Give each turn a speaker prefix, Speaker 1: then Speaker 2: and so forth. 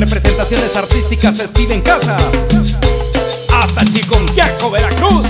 Speaker 1: representaciones artísticas Steven Casas. Hasta Chico Veracruz.